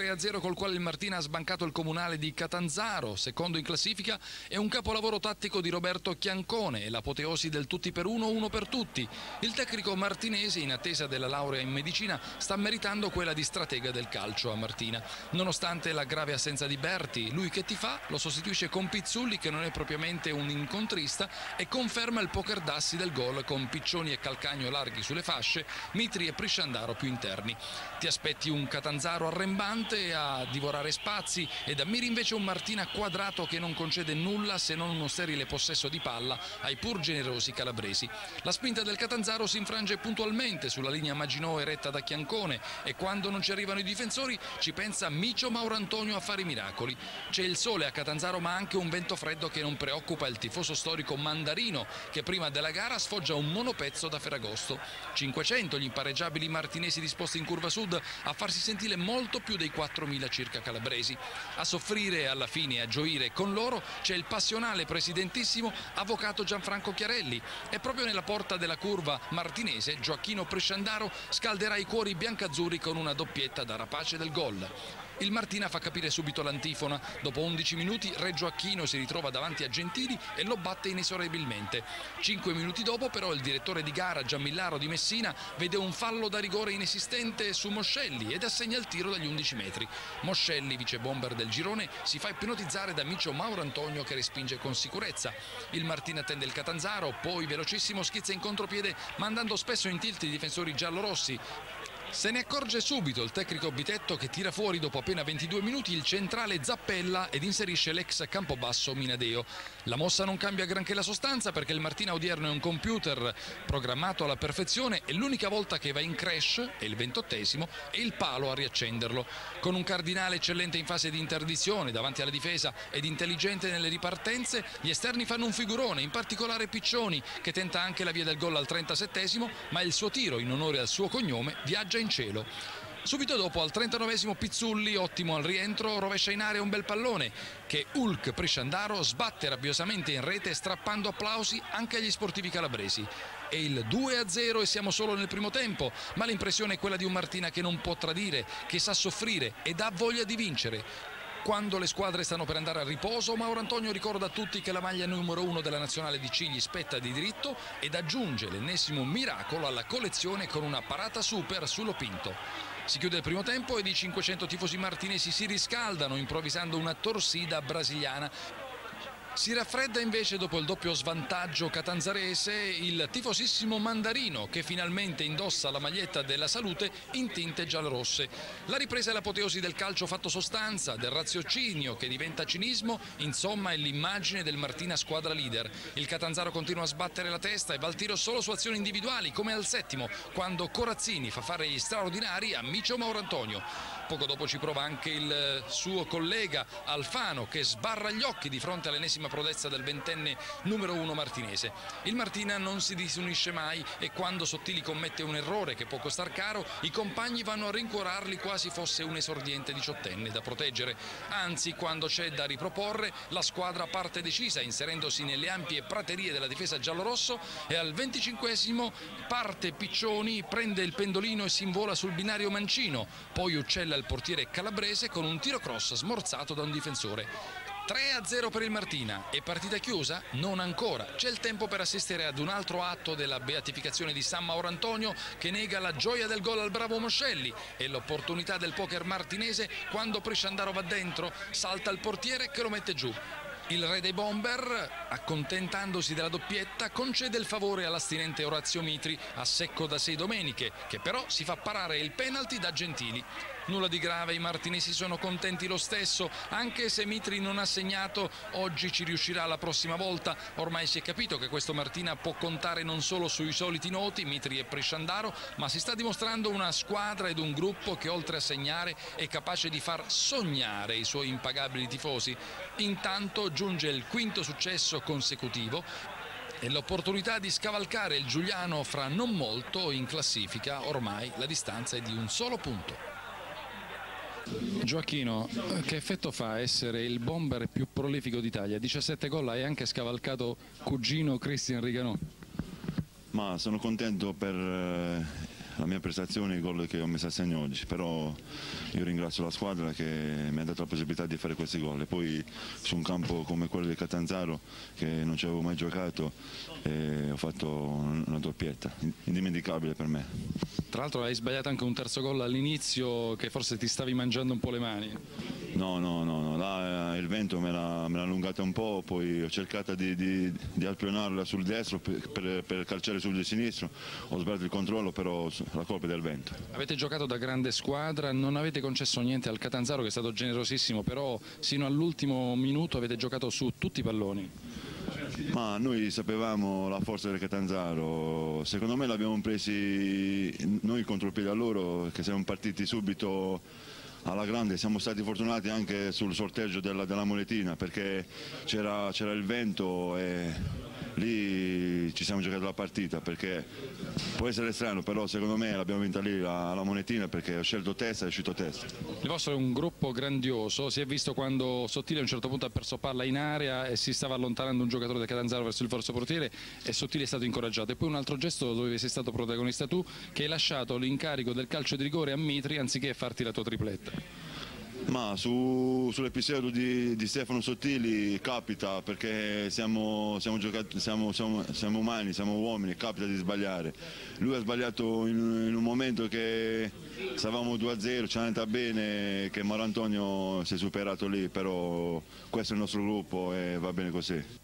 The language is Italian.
3-0 col quale il Martina ha sbancato il comunale di Catanzaro, secondo in classifica, è un capolavoro tattico di Roberto Chiancone e l'apoteosi del tutti per uno, uno per tutti. Il tecnico martinese, in attesa della laurea in medicina, sta meritando quella di stratega del calcio a Martina. Nonostante la grave assenza di Berti, lui che ti fa lo sostituisce con Pizzulli che non è propriamente un incontrista e conferma il poker d'assi del gol con Piccioni e Calcagno larghi sulle fasce, Mitri e Prisciandaro più interni. Ti aspetti un Catanzaro arrembante a divorare spazi ed ammiri invece un Martina quadrato che non concede nulla se non uno sterile possesso di palla ai pur generosi calabresi. La spinta del Catanzaro si infrange puntualmente sulla linea Maginò eretta da Chiancone e quando non ci arrivano i difensori ci pensa Micio Maurantonio a fare i miracoli. C'è il sole a Catanzaro ma anche un vento freddo che non preoccupa il tifoso storico Mandarino che prima della gara sfoggia un monopezzo da Ferragosto. 500 gli impareggiabili martinesi disposti in curva sud a farsi sentire molto più dei 4.000 circa calabresi. A soffrire alla fine e a gioire con loro c'è il passionale presidentissimo avvocato Gianfranco Chiarelli e proprio nella porta della curva martinese Gioacchino Presciandaro scalderà i cuori biancazzurri con una doppietta da rapace del gol. Il Martina fa capire subito l'antifona. Dopo 11 minuti Reggio Acchino si ritrova davanti a Gentili e lo batte inesorabilmente. Cinque minuti dopo però il direttore di gara Gianmillaro di Messina vede un fallo da rigore inesistente su Moscelli ed assegna il tiro dagli 11 metri. Moscelli, vice bomber del girone, si fa ipnotizzare da Micio Mauro Antonio che respinge con sicurezza. Il Martina attende il Catanzaro, poi velocissimo schizza in contropiede mandando spesso in tilt i difensori giallorossi. Se ne accorge subito il tecnico Bitetto che tira fuori dopo appena 22 minuti il centrale Zappella ed inserisce l'ex campobasso Minadeo. La mossa non cambia granché la sostanza perché il Martina odierno è un computer programmato alla perfezione e l'unica volta che va in crash, è il ventottesimo, è il palo a riaccenderlo. Con un cardinale eccellente in fase di interdizione davanti alla difesa ed intelligente nelle ripartenze, gli esterni fanno un figurone, in particolare Piccioni che tenta anche la via del gol al 37esimo, ma il suo tiro in onore al suo cognome viaggia in cielo. Subito dopo al 39 Pizzulli, ottimo al rientro, rovescia in area un bel pallone che Hulk Prisciandaro sbatte rabbiosamente in rete strappando applausi anche agli sportivi calabresi. È il 2-0 e siamo solo nel primo tempo, ma l'impressione è quella di un Martina che non può tradire, che sa soffrire ed ha voglia di vincere. Quando le squadre stanno per andare a riposo, Mauro Antonio ricorda a tutti che la maglia numero uno della nazionale di C gli spetta di diritto ed aggiunge l'ennesimo miracolo alla collezione con una parata super sullo Pinto. Si chiude il primo tempo ed i 500 tifosi martinesi si riscaldano improvvisando una torsida brasiliana si raffredda invece dopo il doppio svantaggio catanzarese il tifosissimo Mandarino che finalmente indossa la maglietta della salute in tinte giallorosse. La ripresa è l'apoteosi del calcio fatto sostanza, del raziocinio che diventa cinismo, insomma è l'immagine del Martina squadra leader. Il Catanzaro continua a sbattere la testa e va al tiro solo su azioni individuali come al settimo quando Corazzini fa fare gli straordinari a Micio Maurantonio. Poco dopo ci prova anche il suo collega Alfano che sbarra gli occhi di fronte all'ennesima prodezza del ventenne numero uno martinese. Il Martina non si disunisce mai e quando Sottili commette un errore che può costar caro, i compagni vanno a rincuorarli quasi fosse un esordiente diciottenne da proteggere. Anzi, quando c'è da riproporre, la squadra parte decisa, inserendosi nelle ampie praterie della difesa giallorosso e al venticinquesimo parte Piccioni, prende il pendolino e si invola sul binario mancino, poi uccella il portiere calabrese con un tiro cross smorzato da un difensore. 3-0 per il Martina e partita chiusa? Non ancora. C'è il tempo per assistere ad un altro atto della beatificazione di San Mauro Antonio che nega la gioia del gol al bravo Moscelli e l'opportunità del poker martinese quando Presciandaro va dentro, salta il portiere che lo mette giù. Il re dei bomber, accontentandosi della doppietta, concede il favore all'astinente Orazio Mitri a secco da sei domeniche, che però si fa parare il penalty da Gentili. Nulla di grave, i martinesi sono contenti lo stesso, anche se Mitri non ha segnato, oggi ci riuscirà la prossima volta. Ormai si è capito che questo Martina può contare non solo sui soliti noti, Mitri e Presciandaro, ma si sta dimostrando una squadra ed un gruppo che oltre a segnare è capace di far sognare i suoi impagabili tifosi. Intanto giunge il quinto successo consecutivo e l'opportunità di scavalcare il Giuliano fra non molto in classifica, ormai la distanza è di un solo punto. Gioacchino, che effetto fa essere il bomber più prolifico d'Italia? 17 gol hai anche scavalcato cugino Cristian Riganò. Ma sono contento per eh, la mia prestazione, i gol che ho messo a segno oggi, però io ringrazio la squadra che mi ha dato la possibilità di fare questi gol e poi su un campo come quello di Catanzaro che non ci avevo mai giocato eh, ho fatto una doppietta, indimenticabile per me. Tra l'altro hai sbagliato anche un terzo gol all'inizio che forse ti stavi mangiando un po' le mani. No, no, no, no. là il vento me l'ha, allungata un po', poi ho cercato di, di, di alpionarla sul destro per, per, per, calciare sul sinistro, ho sbagliato il controllo però la colpa è del vento. Avete giocato da grande squadra, non avete concesso niente al Catanzaro che è stato generosissimo, però sino all'ultimo minuto avete giocato su tutti i palloni. Ma noi sapevamo la forza del Catanzaro, secondo me l'abbiamo presi noi contro il piede a loro, che siamo partiti subito alla grande, siamo stati fortunati anche sul sorteggio della, della monetina perché c'era il vento e lì ci siamo giocati la partita perché può essere strano però secondo me l'abbiamo vinta lì la, monetina perché ho scelto testa e è uscito testa. Il vostro è un gruppo grandioso, si è visto quando Sottile a un certo punto ha perso palla in area e si stava allontanando un giocatore del Catanzaro verso il forzo portiere e Sottile è stato incoraggiato e poi un altro gesto dove sei stato protagonista tu che hai lasciato l'incarico del calcio di rigore a Mitri anziché farti la tua tripletta. Ma su, sull'episodio di, di, Stefano Sottili capita perché siamo, siamo, giocati, siamo, siamo, umani, siamo uomini, capita di sbagliare. Lui ha sbagliato in, in un momento che stavamo 2-0, ci è andata bene, che Marantonio si è superato lì, però questo è il nostro gruppo e va bene così.